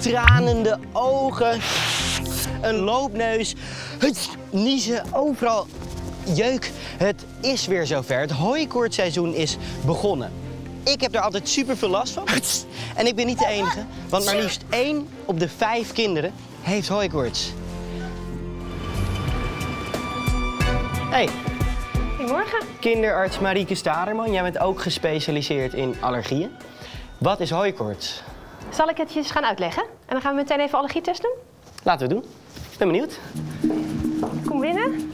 Tranende ogen, een loopneus, niezen, overal jeuk. Het is weer zover. Het hooikoortseizoen is begonnen. Ik heb er altijd super veel last van. En ik ben niet de enige, want maar liefst één op de vijf kinderen heeft hooikoorts. Hey, Goedemorgen. kinderarts Marieke Staderman. Jij bent ook gespecialiseerd in allergieën. Wat is hooikoorts? Zal ik het je eens gaan uitleggen? En dan gaan we meteen even allergietest doen. Laten we doen. Ik ben benieuwd. Kom binnen.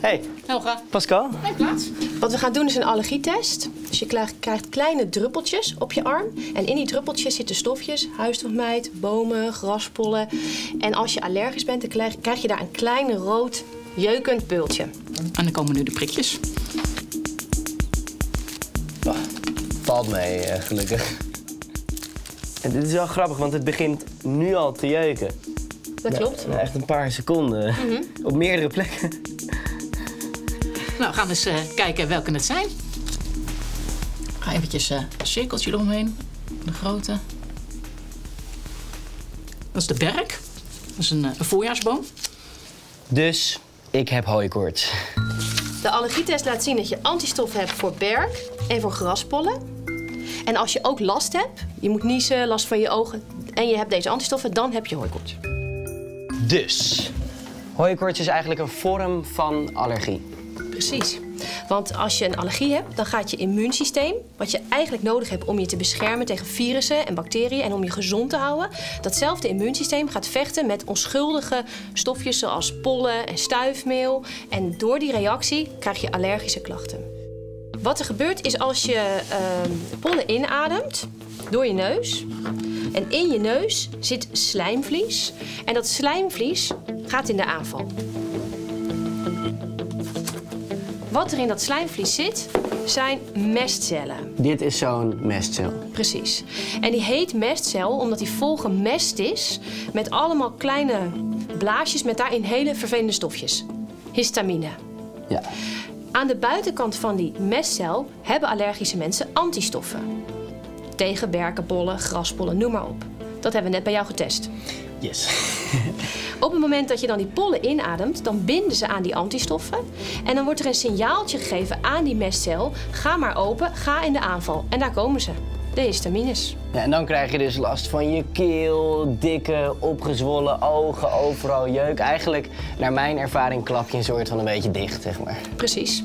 Hey, Helga, Pascal. neem plaats. Wat we gaan doen is een allergietest. Dus je krijgt- kleine druppeltjes op je arm. En in die druppeltjes zitten stofjes, huisstofmijt, bomen, graspollen. En als je allergisch bent, dan krijg, krijg je daar een klein rood jeukend bultje. En dan komen nu de prikjes. Oh, valt mee, eh, gelukkig. En dit is wel grappig, want het begint nu al te jeuken. Dat klopt. Nou, echt een paar seconden. Op meerdere plekken. Nou, we gaan eens eh, kijken welke het zijn. Ik ga eventjes eh, een cirkeltje eromheen. De grote. Dat is de berk. Dat is een, eh, een voorjaarsboom. Dus ik heb hooikoorts. De allergietest laat zien dat je antistoffen hebt voor berk en voor graspollen. En als je ook last hebt, je moet niezen, last van je ogen... en je hebt deze antistoffen, dan heb je hooikoorts. Dus, hooikoorts is eigenlijk een vorm van allergie. Precies. Want als je een allergie hebt, dan gaat je immuunsysteem, wat je eigenlijk nodig hebt om je te beschermen tegen virussen en bacteriën en om je gezond te houden, datzelfde immuunsysteem gaat vechten met onschuldige stofjes zoals pollen en stuifmeel. En door die reactie krijg je allergische klachten. Wat er gebeurt is als je ehm, pollen inademt door je neus. En in je neus zit slijmvlies. En dat slijmvlies gaat in de aanval. Wat er in dat slijmvlies zit, zijn mestcellen. Dit is zo'n mestcel. Precies. En die heet mestcel omdat die vol gemest is met allemaal kleine blaasjes met daarin hele vervelende stofjes. Histamine. Ja. Aan de buitenkant van die mestcel hebben allergische mensen antistoffen. Tegen berken, bollen, graspollen, noem maar op. Dat hebben we net bij jou getest. Yes. Op het moment dat je dan die pollen inademt, dan binden ze aan die antistoffen. En dan wordt er een signaaltje gegeven aan die mestcel. Ga maar open, ga in de aanval. En daar komen ze. De histamines. Ja, en dan krijg je dus last van je keel, dikke, opgezwollen ogen, overal jeuk. Eigenlijk, naar mijn ervaring, klap je een soort van een beetje dicht, zeg maar. Precies.